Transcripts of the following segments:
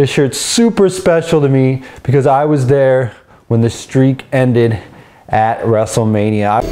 This shirt's super special to me because I was there when the streak ended at WrestleMania.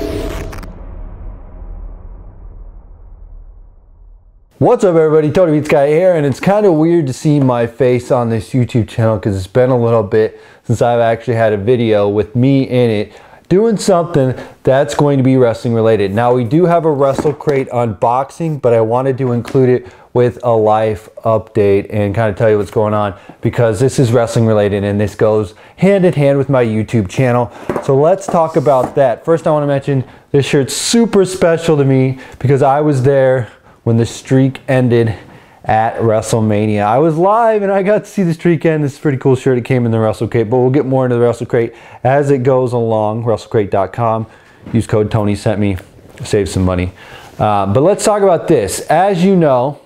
What's up everybody, Tony Pizza Guy here, and it's kind of weird to see my face on this YouTube channel because it's been a little bit since I've actually had a video with me in it doing something that's going to be wrestling related. Now we do have a WrestleCrate unboxing, but I wanted to include it with a life update and kind of tell you what's going on because this is wrestling related and this goes hand in hand with my YouTube channel. So let's talk about that. First I want to mention this shirt's super special to me because I was there when the streak ended at WrestleMania. I was live and I got to see the streak end. This is pretty cool shirt. It came in the WrestleCrate, but we'll get more into the WrestleCrate as it goes along. WrestleCrate.com. Use code Tony sent me. Save some money. Uh, but let's talk about this. As you know,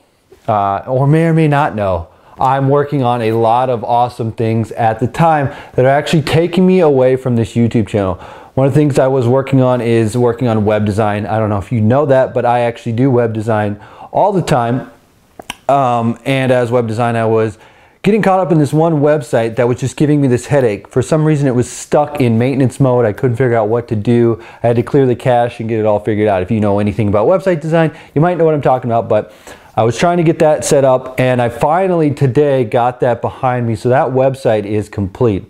uh, or may or may not know, I'm working on a lot of awesome things at the time that are actually taking me away from this YouTube channel. One of the things I was working on is working on web design. I don't know if you know that, but I actually do web design all the time. Um, and as web design, I was getting caught up in this one website that was just giving me this headache. For some reason, it was stuck in maintenance mode. I couldn't figure out what to do. I had to clear the cache and get it all figured out. If you know anything about website design, you might know what I'm talking about, but I was trying to get that set up and I finally today got that behind me. So that website is complete.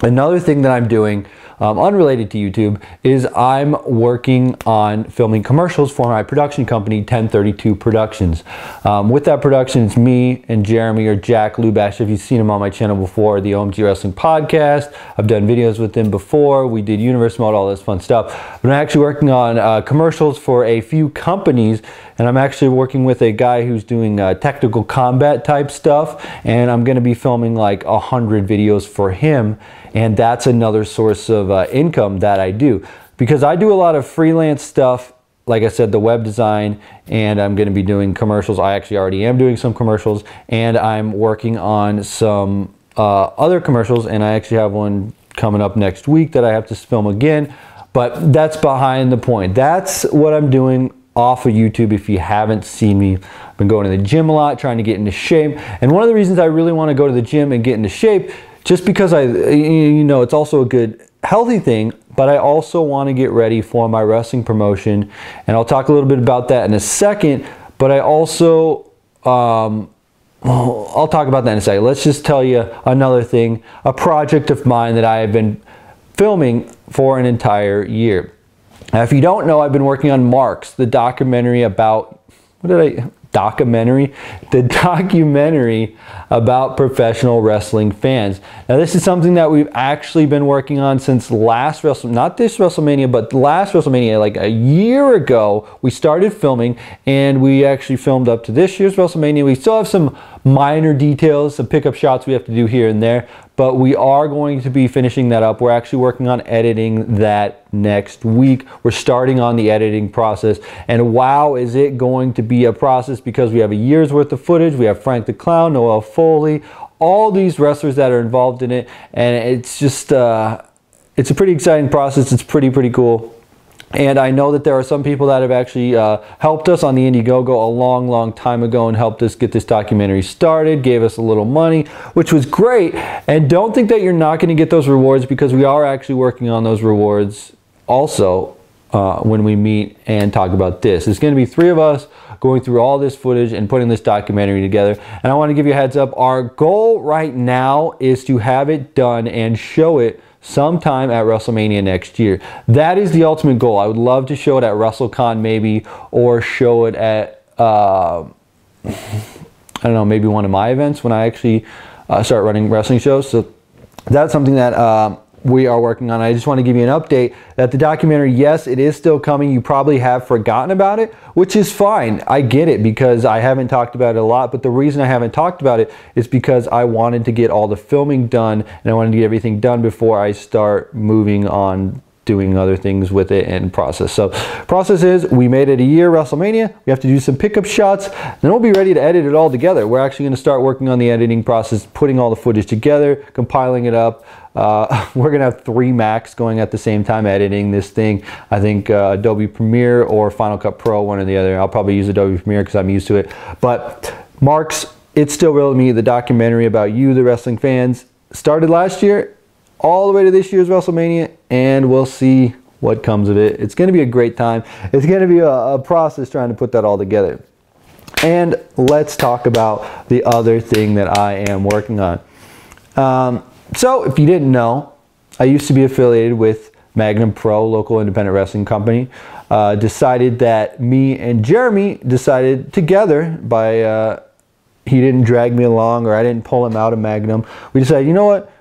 Another thing that I'm doing um, unrelated to YouTube, is I'm working on filming commercials for my production company, 1032 Productions. Um, with that production, it's me and Jeremy or Jack Lubash. If you've seen him on my channel before, the OMG Wrestling Podcast. I've done videos with him before. We did Universe Mode, all this fun stuff. But I'm actually working on uh, commercials for a few companies and I'm actually working with a guy who's doing uh, technical combat type stuff and I'm gonna be filming like a hundred videos for him and that's another source of uh, income that I do because I do a lot of freelance stuff like I said, the web design, and I'm going to be doing commercials. I actually already am doing some commercials, and I'm working on some uh, other commercials, and I actually have one coming up next week that I have to film again. But that's behind the point. That's what I'm doing off of YouTube if you haven't seen me. I've been going to the gym a lot, trying to get into shape. And one of the reasons I really want to go to the gym and get into shape, just because I, you know, it's also a good healthy thing, but I also want to get ready for my wrestling promotion. And I'll talk a little bit about that in a second, but I also, um, I'll talk about that in a second. Let's just tell you another thing, a project of mine that I have been filming for an entire year. Now, if you don't know, I've been working on Marks, the documentary about, what did I, documentary, the documentary about professional wrestling fans. Now this is something that we've actually been working on since last Wrestle, not this WrestleMania, but last WrestleMania, like a year ago, we started filming and we actually filmed up to this year's WrestleMania. We still have some minor details, some pickup shots we have to do here and there, but we are going to be finishing that up. We're actually working on editing that next week. We're starting on the editing process, and wow, is it going to be a process because we have a year's worth of footage. We have Frank the Clown, Noelle Foley, all these wrestlers that are involved in it, and it's just, uh, it's a pretty exciting process. It's pretty, pretty cool. And I know that there are some people that have actually uh, helped us on the Indiegogo a long, long time ago and helped us get this documentary started, gave us a little money, which was great. And don't think that you're not going to get those rewards because we are actually working on those rewards also uh, when we meet and talk about this. It's going to be three of us going through all this footage and putting this documentary together. And I want to give you a heads up. Our goal right now is to have it done and show it sometime at WrestleMania next year. That is the ultimate goal. I would love to show it at WrestleCon maybe or show it at, uh, I don't know, maybe one of my events when I actually uh, start running wrestling shows. So that's something that uh, we are working on. I just want to give you an update that the documentary, yes, it is still coming. You probably have forgotten about it, which is fine. I get it because I haven't talked about it a lot, but the reason I haven't talked about it is because I wanted to get all the filming done and I wanted to get everything done before I start moving on doing other things with it and process. So process is we made it a year WrestleMania. We have to do some pickup shots. Then we'll be ready to edit it all together. We're actually going to start working on the editing process, putting all the footage together, compiling it up. Uh, we're going to have three Macs going at the same time editing this thing. I think uh, Adobe Premiere or Final Cut Pro, one or the other. I'll probably use Adobe Premiere because I'm used to it. But Marks It's Still Real to Me, the documentary about you, the wrestling fans, started last year all the way to this year's WrestleMania, and we'll see what comes of it. It's going to be a great time. It's going to be a, a process trying to put that all together. And let's talk about the other thing that I am working on. Um, so, if you didn't know, I used to be affiliated with Magnum Pro, local independent wrestling company. Uh, decided that me and Jeremy decided together by uh, he didn't drag me along or I didn't pull him out of Magnum. We decided, you know what?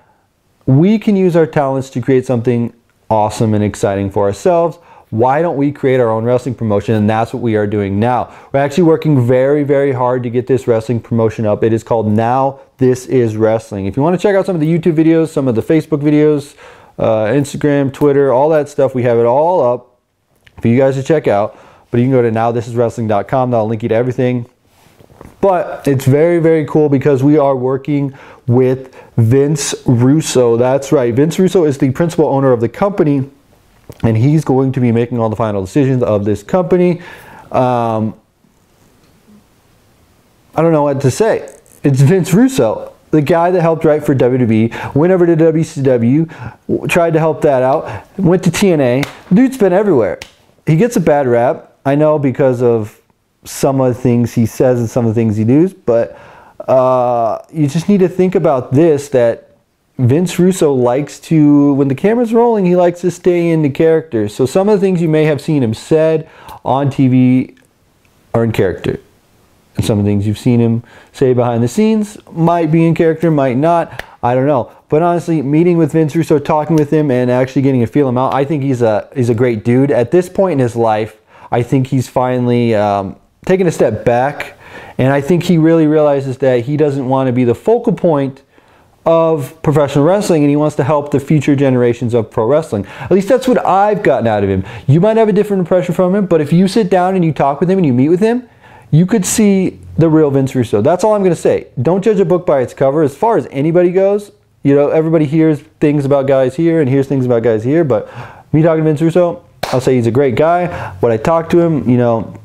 We can use our talents to create something awesome and exciting for ourselves. Why don't we create our own wrestling promotion? And that's what we are doing now. We're actually working very, very hard to get this wrestling promotion up. It is called Now This Is Wrestling. If you want to check out some of the YouTube videos, some of the Facebook videos, uh, Instagram, Twitter, all that stuff, we have it all up for you guys to check out. But you can go to nowthisiswrestling.com. That'll link you to everything. But it's very, very cool because we are working with Vince Russo. That's right. Vince Russo is the principal owner of the company, and he's going to be making all the final decisions of this company. Um, I don't know what to say. It's Vince Russo, the guy that helped write for WWE, went over to WCW, tried to help that out, went to TNA. Dude's been everywhere. He gets a bad rap, I know, because of some of the things he says and some of the things he does, but uh, you just need to think about this that Vince Russo likes to, when the camera's rolling, he likes to stay in the character. So some of the things you may have seen him said on TV are in character. And some of the things you've seen him say behind the scenes might be in character, might not. I don't know. But honestly, meeting with Vince Russo, talking with him, and actually getting to feel him out, I think he's a he's a great dude. At this point in his life, I think he's finally um, taken a step back and I think he really realizes that he doesn't want to be the focal point of professional wrestling and he wants to help the future generations of pro wrestling. At least that's what I've gotten out of him. You might have a different impression from him, but if you sit down and you talk with him and you meet with him, you could see the real Vince Russo. That's all I'm going to say. Don't judge a book by its cover. As far as anybody goes, you know, everybody hears things about guys here and hears things about guys here, but me talking to Vince Russo, I'll say he's a great guy. When I talk to him, you know,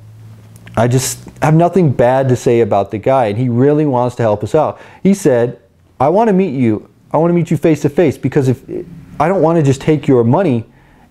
I just have nothing bad to say about the guy, and he really wants to help us out. He said, I want to meet you. I want to meet you face to face because if I don't want to just take your money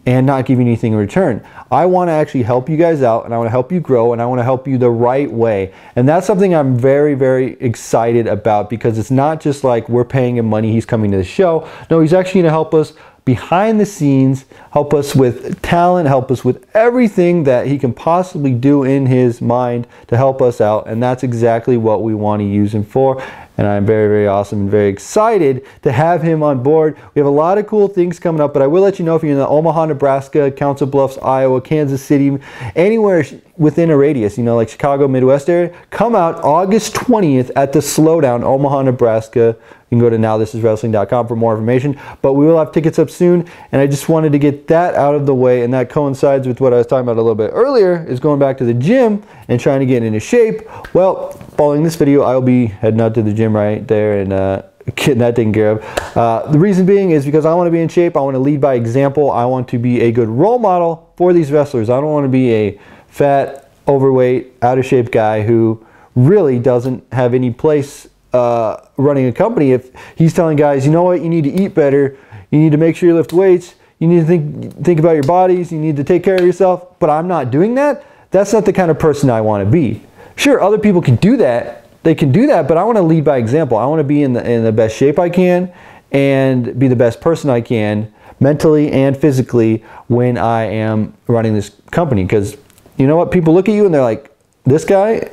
and not give you anything in return. I want to actually help you guys out and I want to help you grow and I want to help you the right way. And that's something I'm very, very excited about because it's not just like we're paying him money, he's coming to the show. No, he's actually going to help us behind the scenes, help us with talent, help us with everything that he can possibly do in his mind to help us out. And that's exactly what we want to use him for. And I'm very, very awesome and very excited to have him on board. We have a lot of cool things coming up, but I will let you know if you're in the Omaha, Nebraska, Council Bluffs, Iowa, Kansas City, anywhere within a radius, you know, like Chicago, Midwest area, come out August 20th at the Slowdown, Omaha, Nebraska. You can go to nowthisiswrestling.com for more information, but we will have tickets up soon, and I just wanted to get that out of the way, and that coincides with what I was talking about a little bit earlier, is going back to the gym and trying to get into shape. Well, following this video, I'll be heading out to the gym right there and uh, getting that taken care of. Uh, the reason being is because I want to be in shape, I want to lead by example, I want to be a good role model for these wrestlers. I don't want to be a fat, overweight, out of shape guy who really doesn't have any place uh, running a company if he's telling guys, you know what, you need to eat better, you need to make sure you lift weights, you need to think think about your bodies, you need to take care of yourself, but I'm not doing that. That's not the kind of person I want to be. Sure, other people can do that. They can do that, but I want to lead by example. I want to be in the in the best shape I can and be the best person I can mentally and physically when I am running this company because you know what people look at you and they're like this guy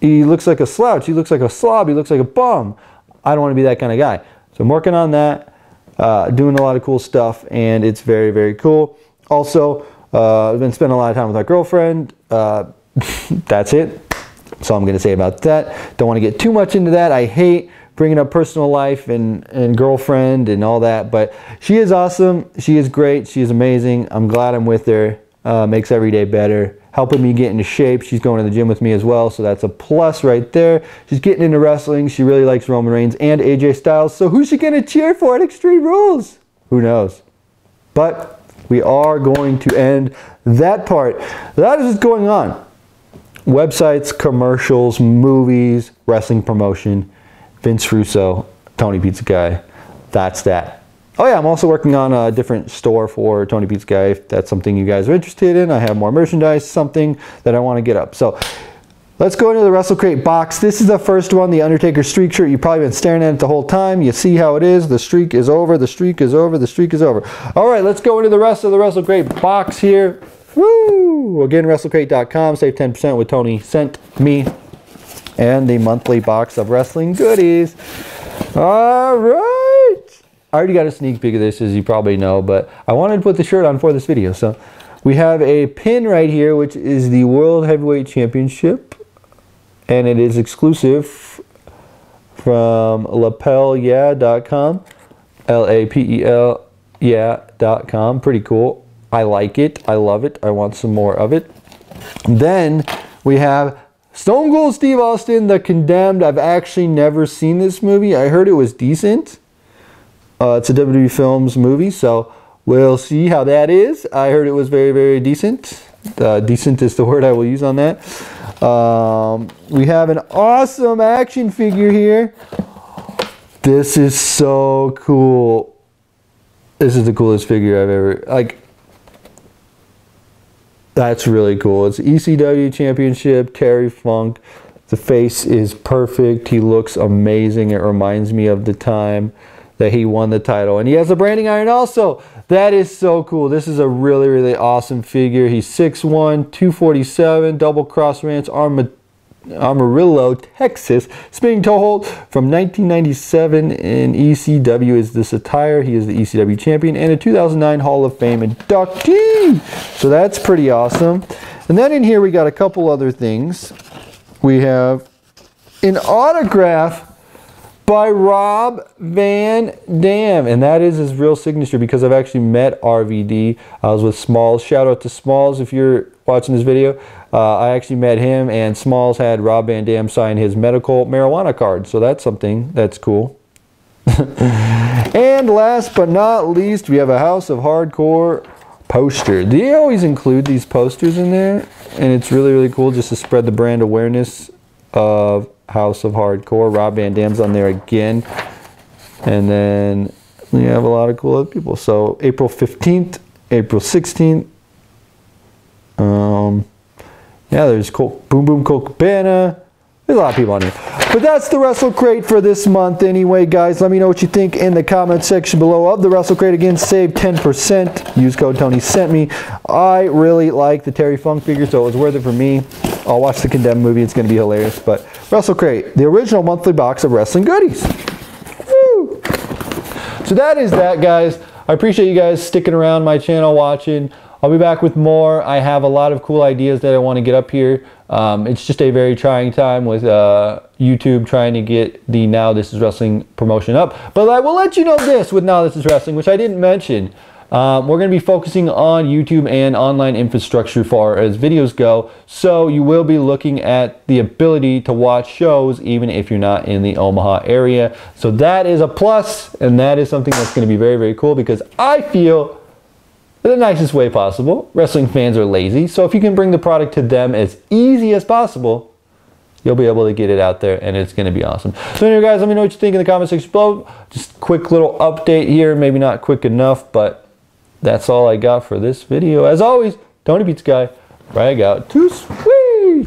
he looks like a slouch. He looks like a slob. He looks like a bum. I don't want to be that kind of guy. So I'm working on that, uh, doing a lot of cool stuff, and it's very, very cool. Also, uh, I've been spending a lot of time with my girlfriend. Uh, that's it. All I'm going to say about that. Don't want to get too much into that. I hate bringing up personal life and, and girlfriend and all that, but she is awesome. She is great. She is amazing. I'm glad I'm with her. Uh, makes every day better helping me get into shape. She's going to the gym with me as well, so that's a plus right there. She's getting into wrestling. She really likes Roman Reigns and AJ Styles. So who's she going to cheer for at Extreme Rules? Who knows? But we are going to end that part. That is what's going on. Websites, commercials, movies, wrestling promotion, Vince Russo, Tony Pizza Guy. That's that. Oh yeah, I'm also working on a different store for Tony Pizza Guy. If that's something you guys are interested in, I have more merchandise, something that I want to get up. So let's go into the WrestleCrate box. This is the first one, the Undertaker streak shirt. You've probably been staring at it the whole time. You see how it is. The streak is over. The streak is over. The streak is over. All right, let's go into the rest of the WrestleCrate box here. Woo! Again, WrestleCrate.com. Save 10% with Tony sent me and the monthly box of wrestling goodies. All right. I already got a sneak peek of this, as you probably know, but I wanted to put the shirt on for this video. So we have a pin right here, which is the World Heavyweight Championship, and it is exclusive from lapelyeah.com, L-A-P-E-L, yeah.com. Pretty cool. I like it. I love it. I want some more of it. Then we have Stone Cold Steve Austin, The Condemned. I've actually never seen this movie. I heard it was decent. Uh, it's a WWE Films movie, so we'll see how that is. I heard it was very, very decent. Uh, decent is the word I will use on that. Um, we have an awesome action figure here. This is so cool. This is the coolest figure I've ever, like, that's really cool. It's ECW Championship, Terry Funk. The face is perfect. He looks amazing. It reminds me of the time that he won the title. And he has a branding iron also. That is so cool. This is a really, really awesome figure. He's 6'1", 247, double cross ranch, arm Amarillo, Texas. Spinning hold from 1997 in ECW is this attire. He is the ECW champion and a 2009 Hall of Fame inductee. So that's pretty awesome. And then in here we got a couple other things. We have an autograph by Rob Van Dam. And that is his real signature because I've actually met RVD. I was with Smalls. Shout out to Smalls if you're watching this video. Uh, I actually met him and Smalls had Rob Van Dam sign his medical marijuana card. So that's something that's cool. and last but not least, we have a House of Hardcore poster. They always include these posters in there. And it's really, really cool just to spread the brand awareness of House of Hardcore. Rob Van Dam's on there again. And then we have a lot of cool other people. So April 15th, April 16th. Um, yeah, there's Colt, Boom Boom Colt Cabana. There's a lot of people on here. But that's the Wrestle Crate for this month anyway, guys. Let me know what you think in the comment section below of the Wrestle Crate. Again, save 10%. Use code Tony sent me. I really like the Terry Funk figure, so it was worth it for me. I'll watch the Condemned movie. It's going to be hilarious. But Wrestle Crate, the original monthly box of wrestling goodies. Woo! So that is that, guys. I appreciate you guys sticking around my channel watching. I'll be back with more. I have a lot of cool ideas that I want to get up here. Um, it's just a very trying time with uh, YouTube trying to get the Now This Is Wrestling promotion up. But I will let you know this with Now This Is Wrestling, which I didn't mention. Um, we're going to be focusing on YouTube and online infrastructure far as videos go. So you will be looking at the ability to watch shows even if you're not in the Omaha area. So that is a plus and that is something that's going to be very, very cool because I feel the nicest way possible. Wrestling fans are lazy, so if you can bring the product to them as easy as possible, you'll be able to get it out there and it's going to be awesome. So anyway guys, let me know what you think in the comment section below. Just quick little update here, maybe not quick enough, but that's all I got for this video. As always, Tony Pizza Guy, brag out. Too sweet.